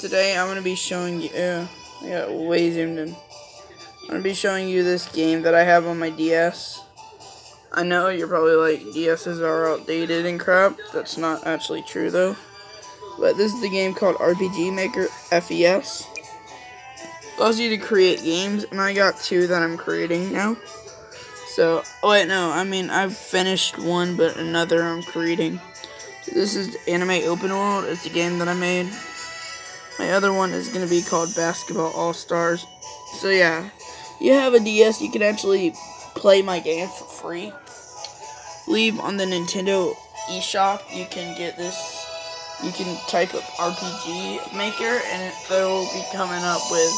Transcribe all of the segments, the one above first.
Today I'm gonna be showing you. Uh, I got way zoomed in. I'm gonna be showing you this game that I have on my DS. I know you're probably like DSs are outdated and crap. That's not actually true though. But this is the game called RPG Maker FES. Allows you to create games, and I got two that I'm creating now. So, oh wait, no, I mean I've finished one, but another I'm creating. This is Anime Open World. It's a game that I made. My other one is going to be called Basketball All Stars. So yeah, you have a DS, you can actually play my game for free. Leave on the Nintendo eShop, you can get this. You can type up RPG Maker, and they will be coming up with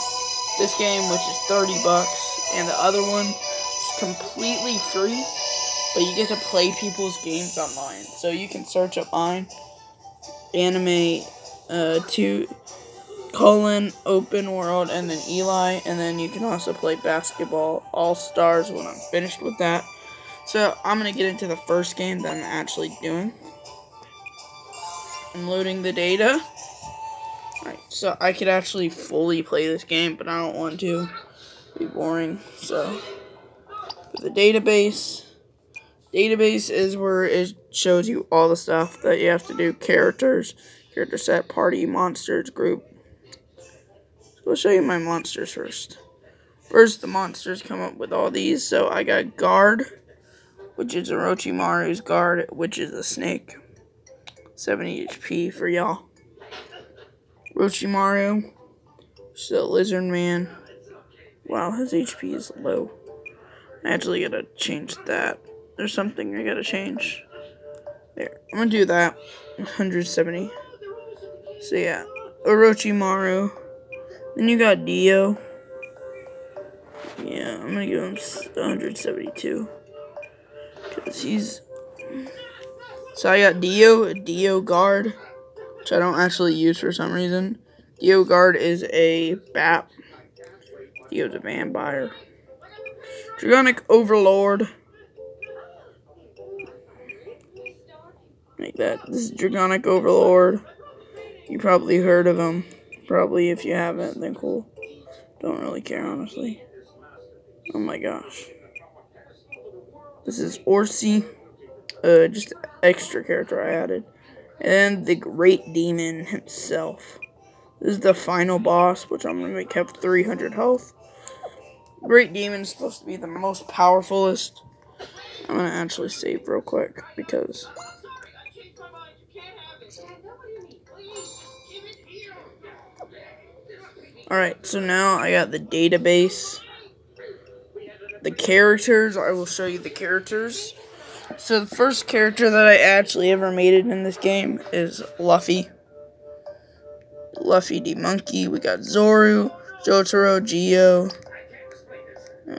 this game, which is 30 bucks, and the other one is completely free but you get to play people's games online. So you can search up mine, anime, uh, two, colon, open world, and then Eli, and then you can also play basketball all stars when I'm finished with that. So I'm gonna get into the first game that I'm actually doing. I'm loading the data. Alright, so I could actually fully play this game, but I don't want to. It'd be boring. So, the database Database is where it shows you all the stuff that you have to do. Characters, character set, party, monsters, group. I'll show you my monsters first. First, the monsters come up with all these. So I got Guard, which is Orochimaru's guard, which is a snake. 70 HP for y'all. Orochimaru, so Lizard Man. Wow, his HP is low. I actually gotta change that. There's something I gotta change. There. I'm gonna do that. 170. So yeah. Orochimaru. Then you got Dio. Yeah, I'm gonna give him 172. Because he's... So I got Dio, Dio Guard. Which I don't actually use for some reason. Dio Guard is a bat. Dio's a vampire. Dragonic Overlord. Like that. This is Dragonic Overlord. You probably heard of him. Probably if you haven't, then cool. Don't really care, honestly. Oh my gosh. This is Orsi. Uh, just extra character I added. And the Great Demon himself. This is the final boss, which I'm going to make have 300 health. Great Demon is supposed to be the most powerfulest. I'm going to actually save real quick because Alright, so now I got the database. The characters, I will show you the characters. So the first character that I actually ever made it in this game is Luffy. Luffy D Monkey. We got Zoro, Jotaro, Geo, uh,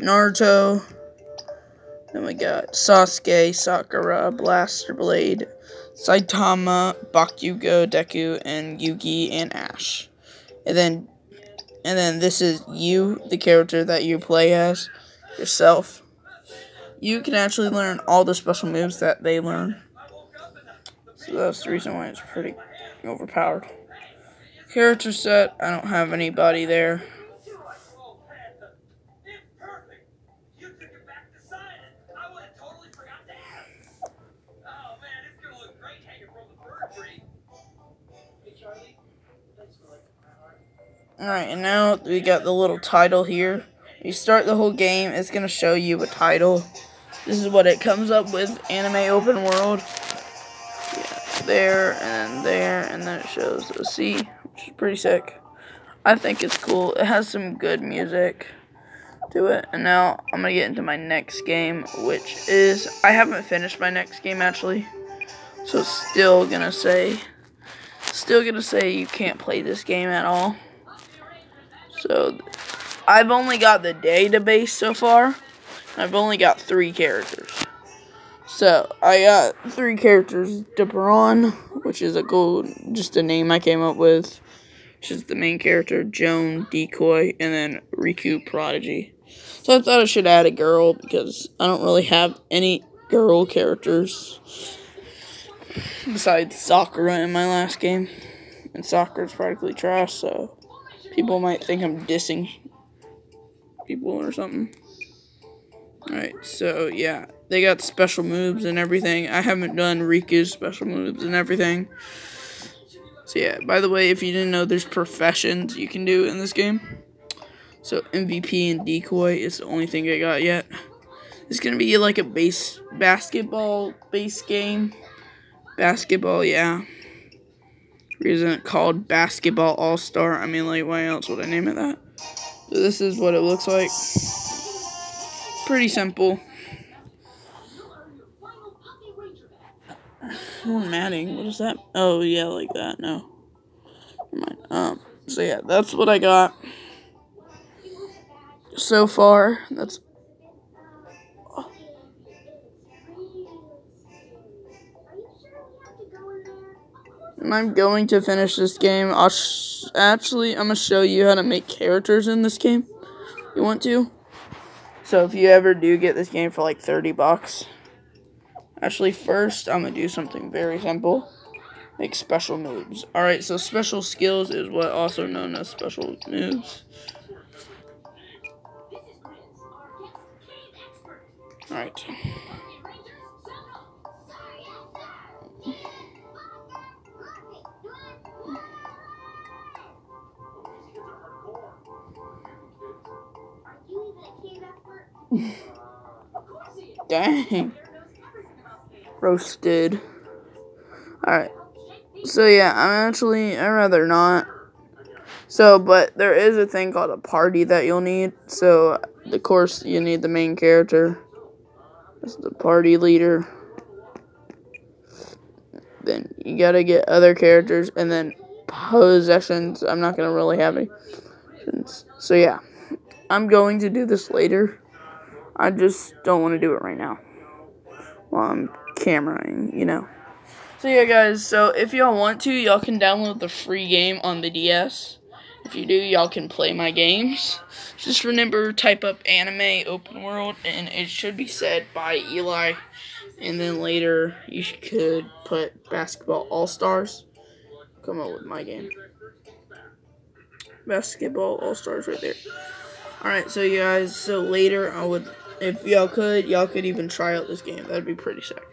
Naruto. Oh then we got Sasuke, Sakura, Blaster Blade, Saitama, Bakugo, Deku, and Yugi and Ash. And then and then this is you, the character that you play as yourself. You can actually learn all the special moves that they learn. So that's the reason why it's pretty overpowered. Character set, I don't have anybody there. Alright, and now we got the little title here. You start the whole game, it's going to show you a title. This is what it comes up with, Anime Open World. Yeah, there, and then there, and then it shows a C, which is pretty sick. I think it's cool. It has some good music to it. And now I'm going to get into my next game, which is, I haven't finished my next game actually. So it's still going to say, still going to say you can't play this game at all. So, I've only got the database so far. I've only got three characters. So, I got three characters. Debron, which is a cool, just a name I came up with. Which is the main character. Joan, Decoy, and then Riku, Prodigy. So I thought I should add a girl because I don't really have any girl characters. Besides Sakura in my last game. And Sakura's practically trash, so people might think I'm dissing people or something. Alright, so yeah, they got special moves and everything. I haven't done Riku's special moves and everything. So yeah, by the way, if you didn't know, there's professions you can do in this game. So MVP and decoy is the only thing I got yet. It's gonna be like a base basketball base game. Basketball, yeah. Reason it called Basketball All Star. I mean, like, why else would I name it that? So this is what it looks like. Pretty simple. Formatting. What is that? Oh yeah, like that. No. Um. So yeah, that's what I got so far. That's I'm going to finish this game. I'll actually, I'm going to show you how to make characters in this game. You want to? So if you ever do get this game for like 30 bucks. Actually, first, I'm going to do something very simple. Make special moves. Alright, so special skills is what also known as special moves. Alright. Dang. Roasted. Alright. So yeah, I'm actually, I'd rather not. So, but there is a thing called a party that you'll need. So, of course, you need the main character. That's the party leader. Then you gotta get other characters and then possessions. I'm not gonna really have any. So yeah, I'm going to do this later. I just don't want to do it right now while I'm cameraing, you know. So yeah, guys, so if y'all want to, y'all can download the free game on the DS. If you do, y'all can play my games. Just remember, type up anime open world, and it should be said by Eli. And then later, you could put basketball all-stars. Come up with my game. Basketball all-stars right there. Alright, so you guys, so later I would if y'all could, y'all could even try out this game. That'd be pretty sick.